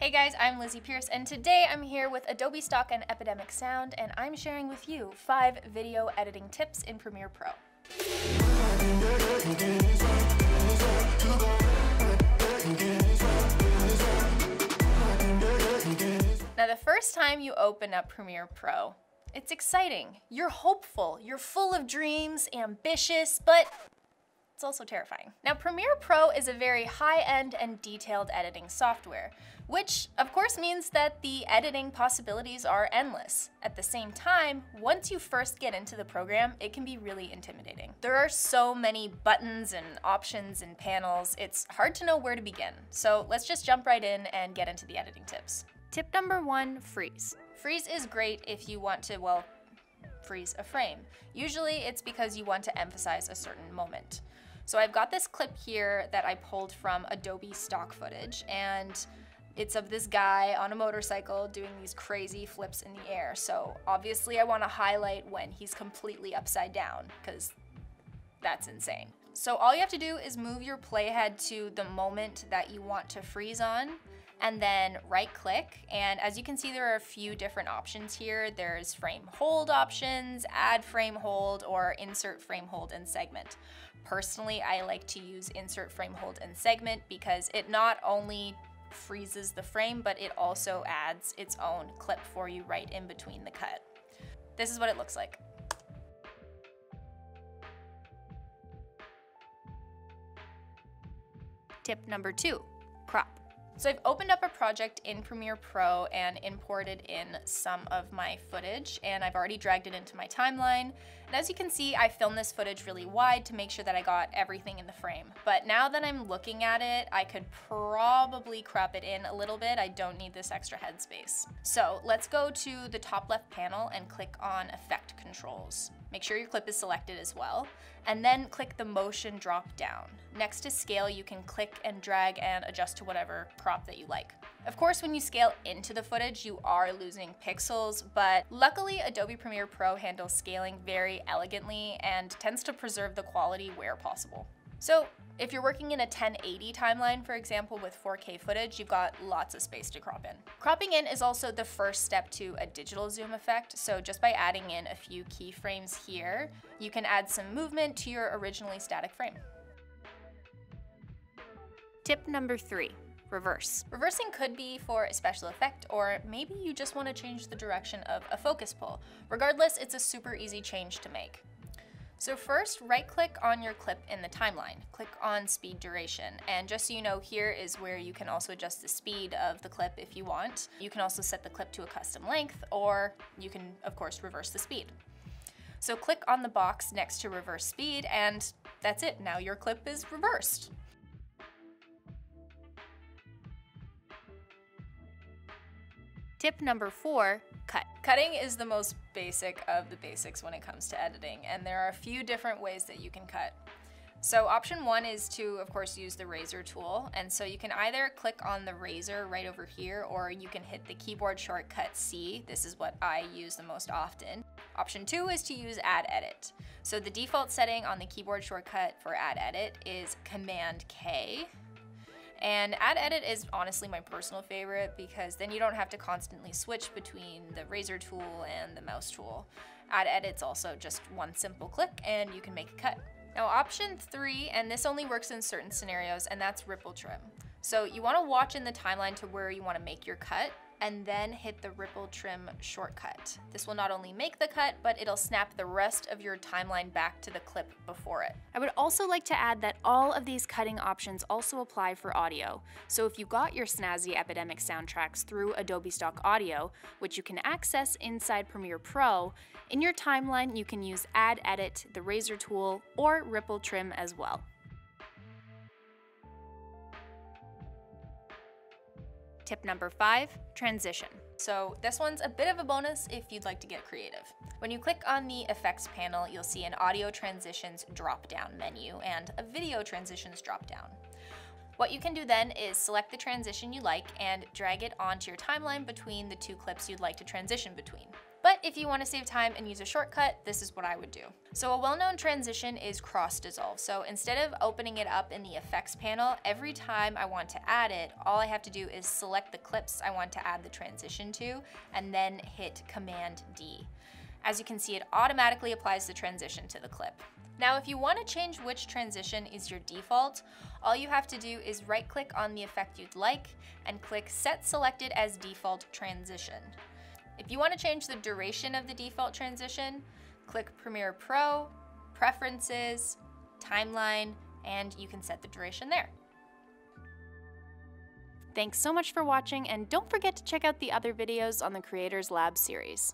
Hey guys, I'm Lizzie Peirce, and today I'm here with Adobe Stock and Epidemic Sound, and I'm sharing with you five video editing tips in Premiere Pro. Now, the first time you open up Premiere Pro, it's exciting. You're hopeful, you're full of dreams, ambitious, but it's also terrifying. Now, Premiere Pro is a very high-end and detailed editing software, which of course means that the editing possibilities are endless. At the same time, once you first get into the program, it can be really intimidating. There are so many buttons and options and panels, it's hard to know where to begin. So let's just jump right in and get into the editing tips. Tip number one, freeze. Freeze is great if you want to, well, freeze a frame. Usually it's because you want to emphasize a certain moment. So I've got this clip here that I pulled from Adobe stock footage and it's of this guy on a motorcycle doing these crazy flips in the air. So obviously I wanna highlight when he's completely upside down because that's insane. So all you have to do is move your playhead to the moment that you want to freeze on and then right click. And as you can see, there are a few different options here. There's frame hold options, add frame hold, or insert frame hold and segment. Personally, I like to use insert frame hold and segment because it not only freezes the frame, but it also adds its own clip for you right in between the cut. This is what it looks like. Tip number two, crop. So I've opened up a project in Premiere Pro and imported in some of my footage and I've already dragged it into my timeline. And as you can see, I filmed this footage really wide to make sure that I got everything in the frame. But now that I'm looking at it, I could probably crop it in a little bit. I don't need this extra headspace. So let's go to the top left panel and click on Effect Controls. Make sure your clip is selected as well, and then click the motion drop down. Next to scale, you can click and drag and adjust to whatever crop that you like. Of course, when you scale into the footage, you are losing pixels, but luckily Adobe Premiere Pro handles scaling very elegantly and tends to preserve the quality where possible. So if you're working in a 1080 timeline, for example, with 4K footage, you've got lots of space to crop in. Cropping in is also the first step to a digital zoom effect, so just by adding in a few keyframes here, you can add some movement to your originally static frame. Tip number three, reverse. Reversing could be for a special effect, or maybe you just want to change the direction of a focus pull. Regardless, it's a super easy change to make. So first, right click on your clip in the timeline. Click on speed duration. And just so you know, here is where you can also adjust the speed of the clip if you want. You can also set the clip to a custom length, or you can, of course, reverse the speed. So click on the box next to reverse speed, and that's it. Now your clip is reversed. Tip number four. Cutting is the most basic of the basics when it comes to editing, and there are a few different ways that you can cut. So option one is to, of course, use the razor tool. And so you can either click on the razor right over here, or you can hit the keyboard shortcut C. This is what I use the most often. Option two is to use add edit. So the default setting on the keyboard shortcut for add edit is Command K. And Add Edit is honestly my personal favorite because then you don't have to constantly switch between the razor tool and the mouse tool. Add Edit's also just one simple click and you can make a cut. Now option three, and this only works in certain scenarios, and that's ripple trim. So you wanna watch in the timeline to where you wanna make your cut, and then hit the ripple trim shortcut. This will not only make the cut, but it'll snap the rest of your timeline back to the clip before it. I would also like to add that all of these cutting options also apply for audio. So if you got your snazzy Epidemic soundtracks through Adobe Stock Audio, which you can access inside Premiere Pro, in your timeline you can use Add Edit, the razor tool, or Ripple Trim as well. Tip number five, transition. So this one's a bit of a bonus if you'd like to get creative. When you click on the effects panel, you'll see an audio transitions drop down menu and a video transitions drop down. What you can do then is select the transition you like and drag it onto your timeline between the two clips you'd like to transition between. But if you want to save time and use a shortcut, this is what I would do. So a well-known transition is cross dissolve. So instead of opening it up in the effects panel, every time I want to add it, all I have to do is select the clips I want to add the transition to, and then hit Command D. As you can see, it automatically applies the transition to the clip. Now, if you want to change which transition is your default, all you have to do is right click on the effect you'd like and click Set Selected as Default Transition. If you want to change the duration of the default transition, click Premiere Pro, Preferences, Timeline, and you can set the duration there. Thanks so much for watching, and don't forget to check out the other videos on the Creators Lab series.